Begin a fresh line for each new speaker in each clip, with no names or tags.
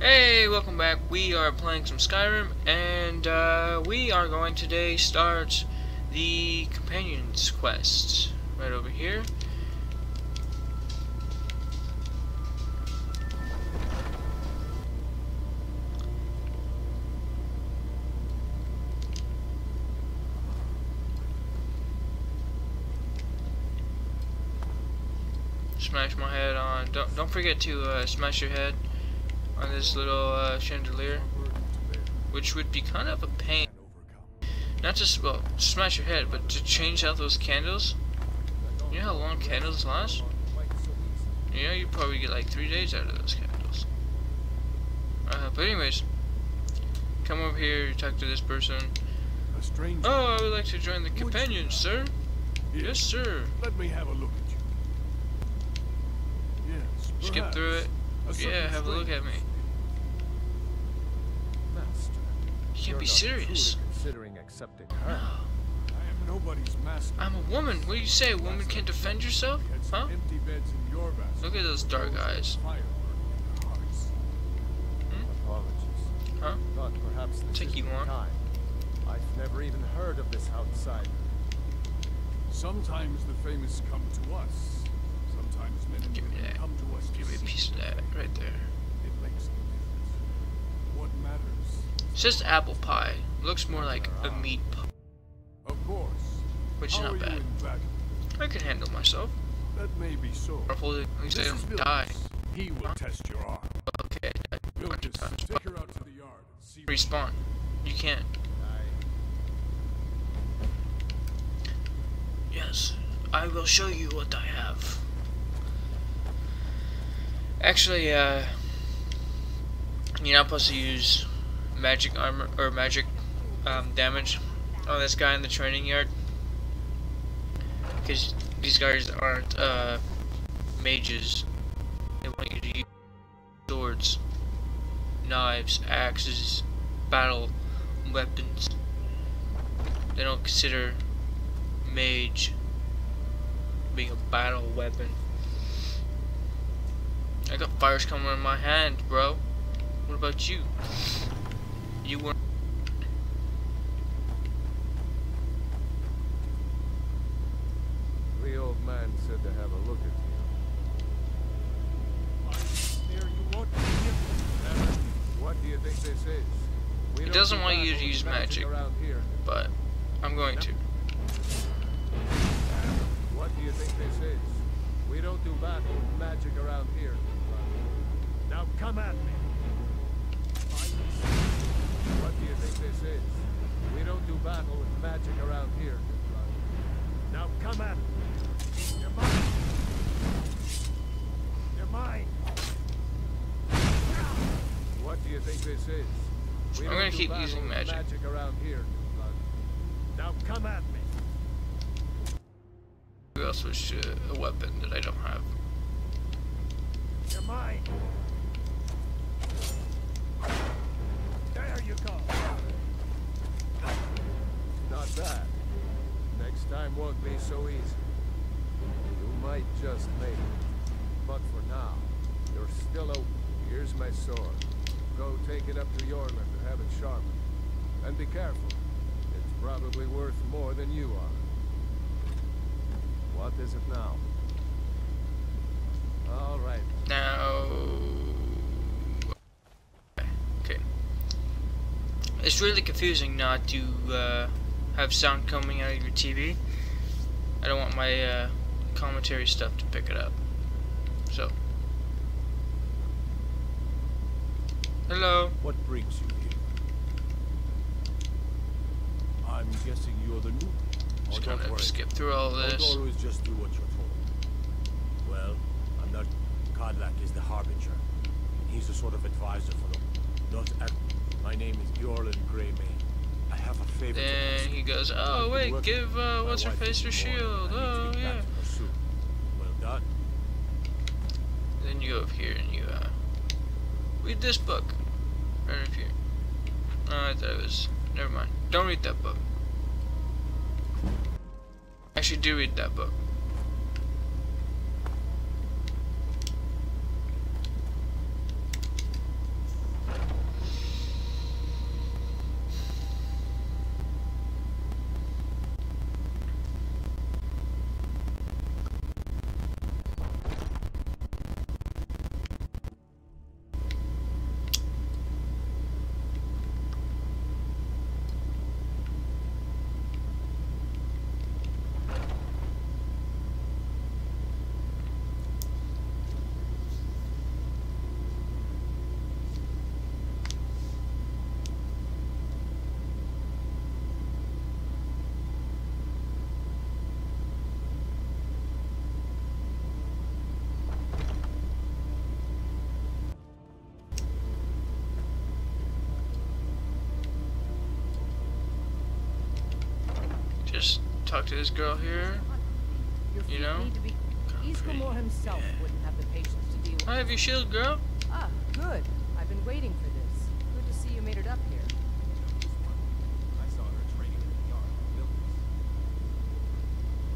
Hey, welcome back. We are playing some Skyrim, and uh, we are going today start the Companions quest right over here. Smash my head on. Don't don't forget to uh, smash your head on this little uh, chandelier, which would be kind of a pain. Not just, well, smash your head, but to change out those candles. You know how long candles last? You know, you probably get like three days out of those candles. Uh, but anyways, come over here, talk to this person. Oh, I would like to join the companions, sir.
Here,
Yes, sir.
Let me have a look at you. Yes.
Skip through it. Yeah, have a look at me.
stranger.
Master,
You
you're
can't be serious.
considering accepting her.
No.
I am nobody's master.
I'm a woman. What do you say? A woman can't defend yourself?
We had some
Huh?
Empty beds in your.
Look at those dark eyes.
with Fire burning in their hearts. Hmm?
Apologies.
Huh?
Perhaps this
Take you
the
one.
time. I've never even heard of this outsider.
Sometimes the famous come to us. Sometimes men and
Give me
women
that.
come to us
Give me a piece of that right there.
It makes no difference. What matters?
It's just apple pie. Looks more like a meat pie,
Of course.
which is
How
not bad. I can handle myself.
That may be so.
Hopefully, at least
This is
don't die.
He will test your arm.
Okay, I died a bunch times.
her out to the yard and see.
Respawn. You can't.
I
Yes, I will show you what I have. Actually, uh, you're not supposed to use magic armor or magic um, damage on this guy in the training yard because these guys aren't uh, mages. They want you to use swords, knives, axes, battle weapons. They don't consider mage being a battle weapon. I got fires coming in my hand, bro. What about you? You
do you think this is? We don't do battle with
magic
around here. Now come at me. What do you think this is? We don't do battle with magic around here. Now come at me. You're mine. You're mine. What do you think this is? We
I'm
don't
gonna
do
keep
battle
using
with
magic.
magic around here. Now come at me.
Who else was uh, a weapon that I don't have?
You're mine. There you go. Not bad. Next time won't be so easy. You might just make it. But for now, you're still open. Here's my sword. Go take it up to Eorlund to have it sharpened. And be careful. It's probably worth more than you are. What is it now? All right.
Now. Okay. It's really confusing not to uh, have sound coming out of your TV. I don't want my uh, commentary stuff to pick it up. So. Hello.
What brings you here? I'm guessing you're the new.
Just
oh,
kind
don't
of skip through all
Don't
this.
always just do what you're told. Well, I'm not. Kodlak is the Harbinger. He's a sort of advisor for them. Not at. My name is Eorlund Gray-Mane. I have a favor to
Then he goes, oh wait, give uh, what's her face her shield.
I need to
Oh yeah.
back to her soon. Well done.
Then you go up here and you uh, read this book. Right up here. Oh, I thought it was. Never mind. Don't read that book. Actually, do read that book. Talk to this girl here. You
feet
know?
Need to be... Himself wouldn't have the patience to deal with.
I have your shield, girl.
Ah, good. I've been waiting for this. Good to see you made it up here.
I saw her training in the yard.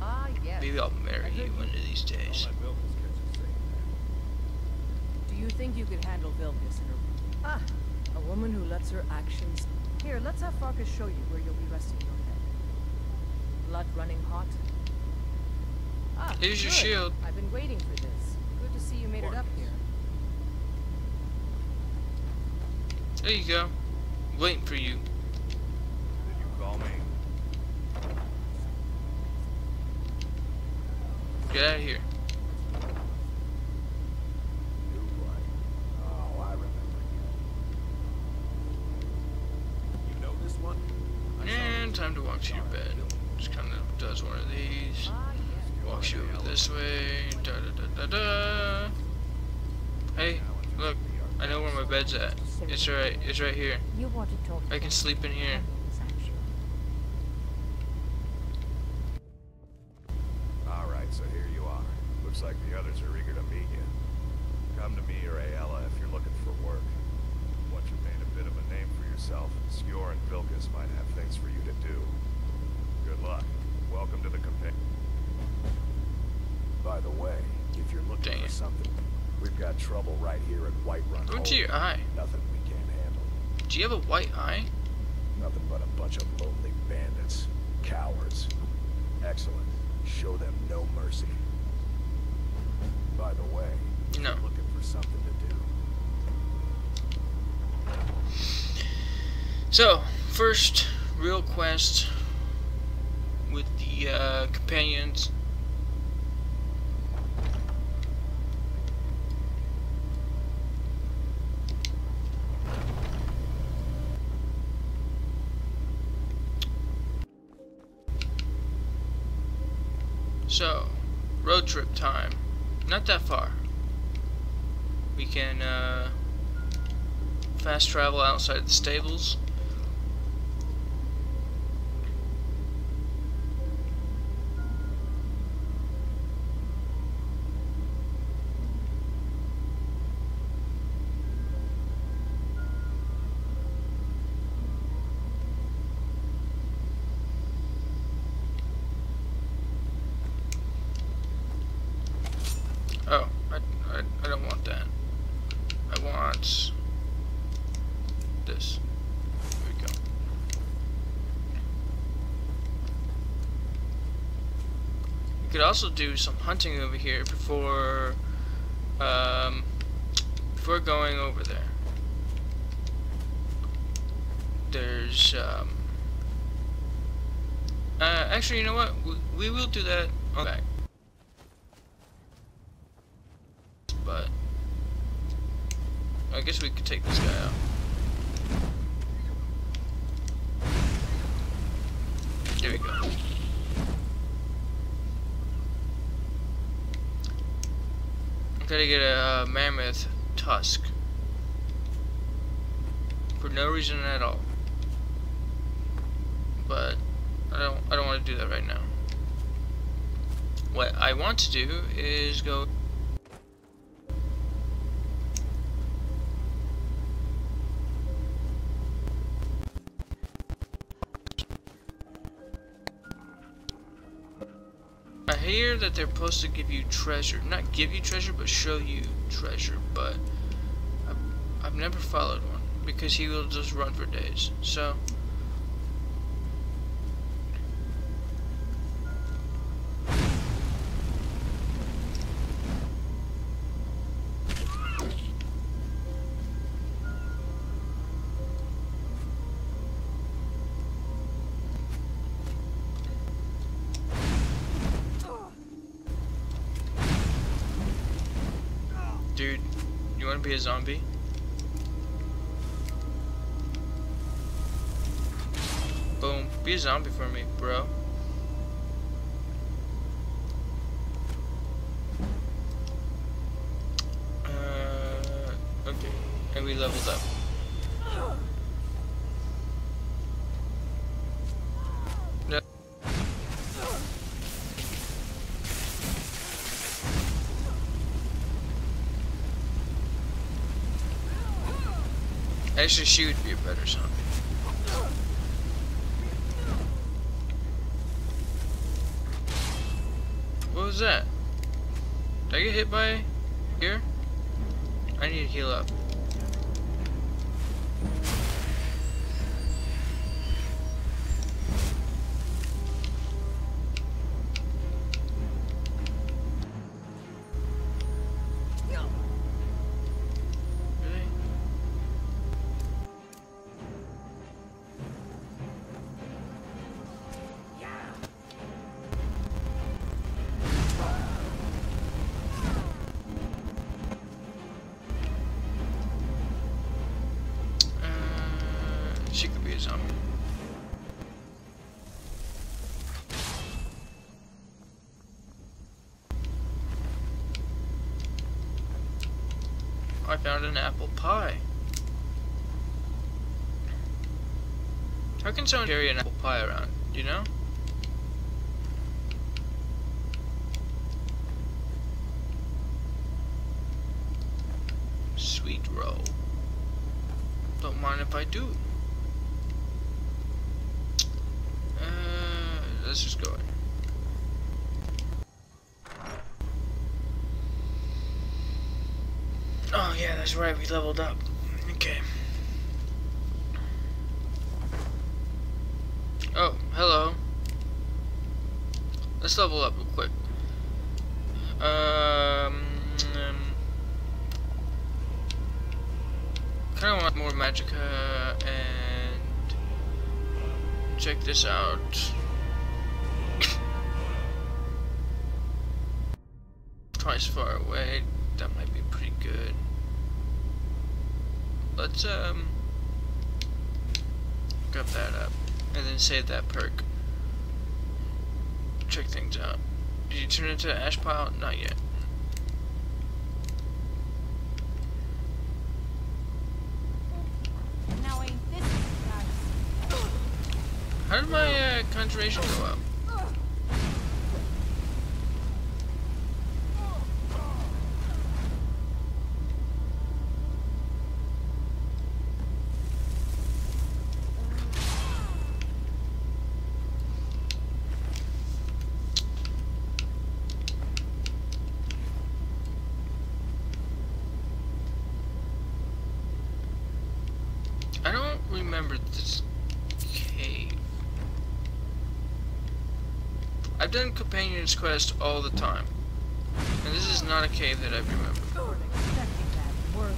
Ah, yes.
Maybe I'll marry you one of these days.
let Vilkas catch us saying that.
Do you think you could handle Vilkas in her... Ah, a woman who lets her actions... Here, let's have Farkas show you where you'll be resting your head. Blood running hot? Ah,
Here's your shield.
I've been waiting for this. Good to see you made it up here.
There you go. Waiting for you.
Did you call me?
Get out of here.
This
way. Da da da da da. Hey, look. I know where my bed's at. It's right. It's right here.
You want to talk
I can sleep in here.
All right, so here you are. Looks like the others are eager to meet you. Come to me or Aela if you're looking for work. Once you've made a bit of a name for yourself, Skjor and Vilkas might have things for you to do. Good luck. Welcome to the campaign.
By the way, if you're looking
Dang
for something, we've got trouble right here at Whiterun.
To your eye.
Nothing we can't handle.
Do you have a white eye?
Nothing but a bunch of lonely bandits. Cowards. Excellent. Show them no mercy. By the way,
No.
looking for something to do.
So, first real quest with the uh, companions. So, road trip time. Not that far. We can uh, fast travel outside the stables. Oh, I, I, I don't want that. I want this. There we go. We could also do some hunting over here before, um, before going over there. There's, um, uh, actually, you know what? We, we will do that on back. But I guess we could take this guy out. There we go. I'm gonna get a uh, mammoth tusk for no reason at all. But I don't I don't want to do that right now. What I want to do is go that they're supposed to give you treasure. Not give you treasure, but show you treasure. But I've, I've never followed one because he will just run for days. So. Want to be a zombie? Boom. Be a zombie for me, bro. Uh, okay. And we leveled up. Actually, she would be a better zombie. What was that? Did I get hit by here? I need to heal up. I found an apple pie. How can someone carry an apple pie around? You know? Sweet roll. Don't mind if I do. Uh, let's just go in. Oh yeah, that's right, we leveled up. Okay. Oh, hello. Let's level up real quick. Um, um kind of want more magicka and check this out. Twice far away. That might be pretty good. Let's um grab that up and then save that perk. Check things out. Did you turn into an ash pile? Not yet.
Now ain't this nice?
How did my uh, conjuration go up? I don't remember this cave. I've done Companion's Quest all the time. And this is not a cave that I remember.
Weren't expecting that, were we?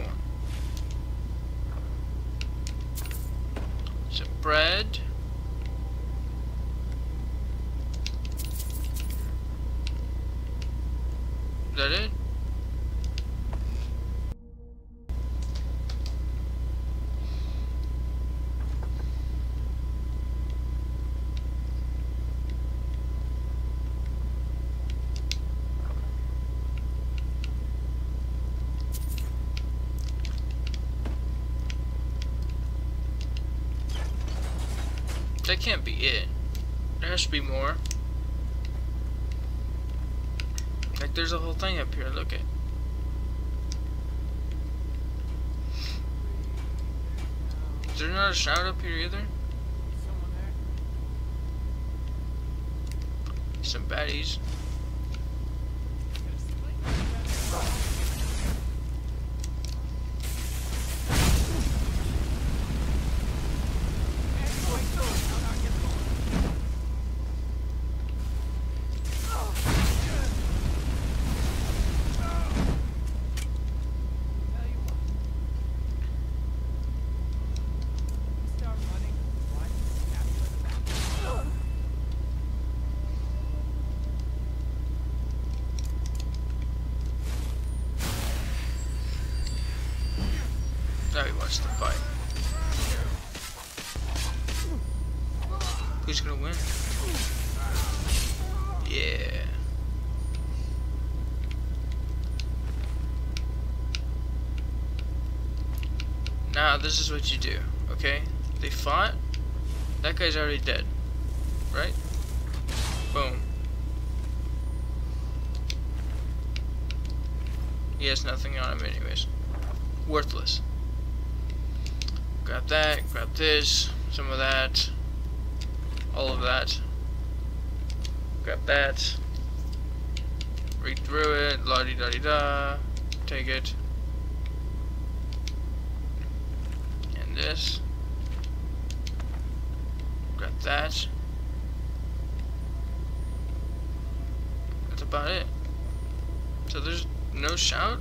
One. Some bread. Is that it? That can't be it. There has to be more. Like there's a whole thing up here, look at. Is there not a shroud up here either? Some baddies. Now he wants to fight. Who's gonna win? Yeah. Now this is what you do, okay? They fought. That guy's already dead. Right? Boom. He has nothing on him anyways. Worthless. Grab that, grab this, some of that, all of that. Grab that. Read through it, la di da di da. Take it. And this. Grab that. That's about it. So there's no shout?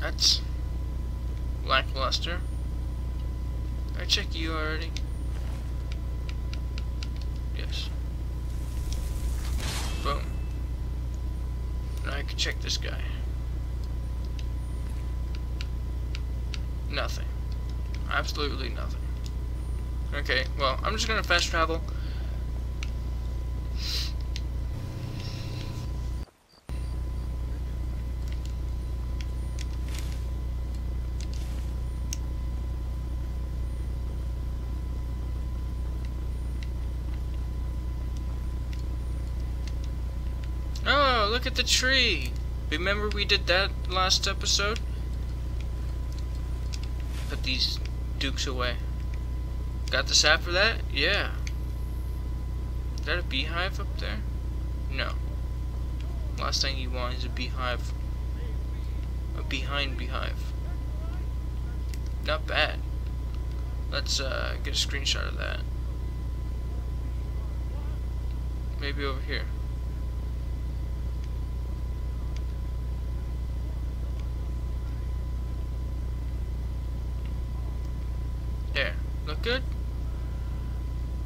That's lackluster. I check you already. Yes. Boom. Now I can check this guy. Nothing. Absolutely nothing. Okay, well, I'm just gonna fast travel. Oh, look at the tree! Remember we did that last episode? Put these dukes away. Got the sap for that? Yeah. Is that a beehive up there? No. Last thing you want is a beehive. A behind beehive. Not bad. Let's uh, get a screenshot of that. Maybe over here. There. Look good?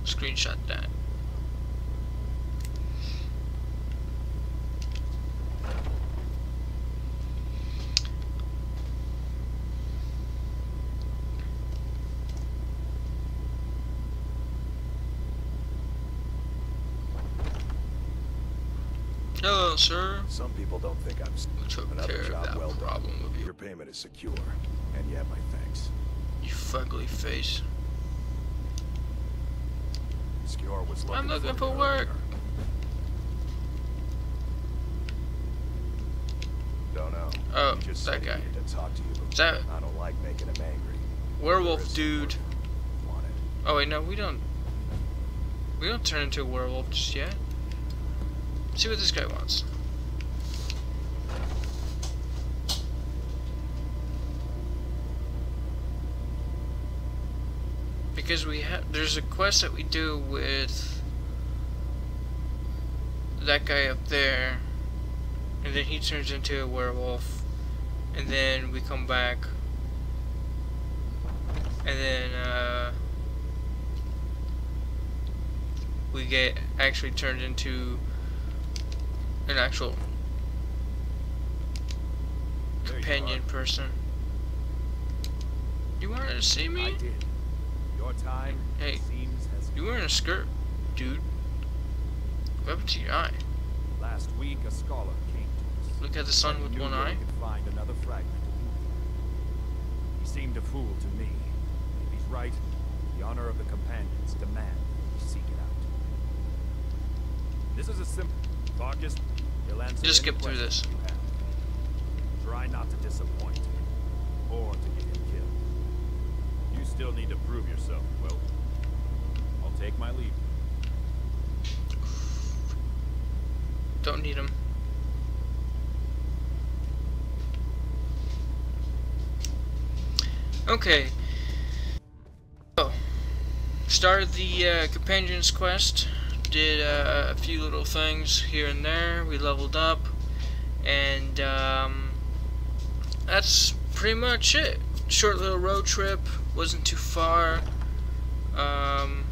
Screenshot that. Hello, sir.
Some people don't think I'm
took
another
care of
job
that
well done.
problem of
Your payment is secure, and you have my thanks.
you fugly face.
Skjor was looking
I'm looking for
you
work.
Don't know.
Oh,
he just
that guy.
to talk to you.
That
I don't like making him angry.
Werewolf dude?
work. Want it?
Oh wait, no, we don't. We don't turn into a werewolf just yet. See what this guy wants. Because we have, there's a quest that we do with that guy up there, and then he turns into a werewolf, and then we come back, and then uh, we get actually turned into an actual
There you
companion person. You wanted to see
I
me?
did. Your time
Hey,
seems has
You wearing a skirt, dude? What happened to your eye?
Last week, a scholar came to us.
Look at the sun with one eye.
he could find another fragment. He seemed a fool to me. If he's right, the honor of the companions demand we seek it out. This is a simple. Farkas, he'll answer
Just skip through this.
Try not to disappoint or to killed. You still need to prove yourself, Will. I'll take my leave.
Don't need him. Okay. So, started the uh, companions quest. Did uh, a few little things here and there. We leveled up, and um, that's pretty much it. Short little road trip. Wasn't too far. Um,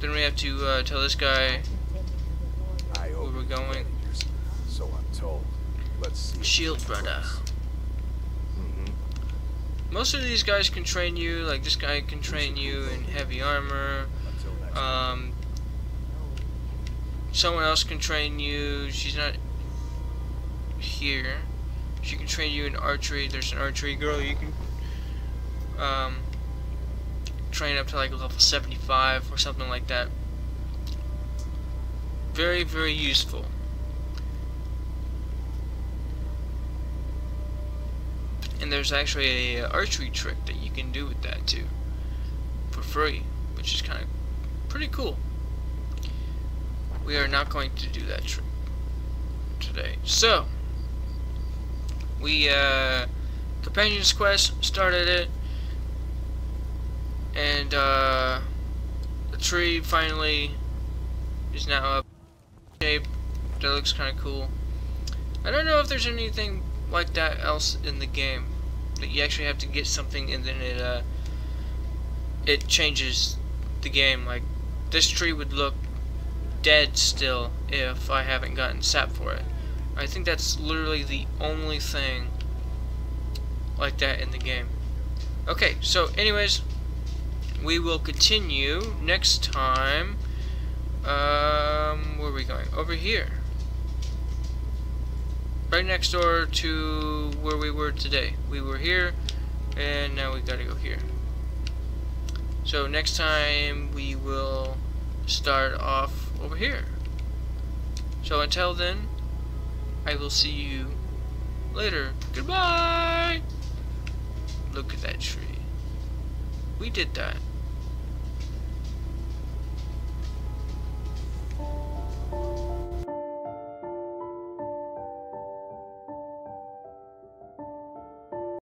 then we have to uh, tell this guy where we're going.
So I'm told. Let's see.
Shield brother.
Mm-hmm.
Most of these guys can train you, like this guy can train you in heavy armor. Um, someone else can train you. She's not here. She can train you in archery. There's an archery girl you can um, train up to like level 75 or something like that. Very, very useful. And there's actually a archery trick that you can do with that too, for free, which is kind of pretty cool. We are not going to do that trick today. So, we, uh, Companion's Quest started it, and, uh, the tree finally is now up shape. That looks kind of cool. I don't know if there's anything like that else in the game that you actually have to get something and then it, uh, it changes the game. Like, this tree would look dead still if I haven't gotten sap for it. I think that's literally the only thing like that in the game. Okay, so anyways, we will continue next time. Um, where are we going? Over here. Right next door to where we were today. We were here, and now we gotta go here. So next time we will start off over here. So until then, I will see you later. Goodbye! Look at that tree. We did that.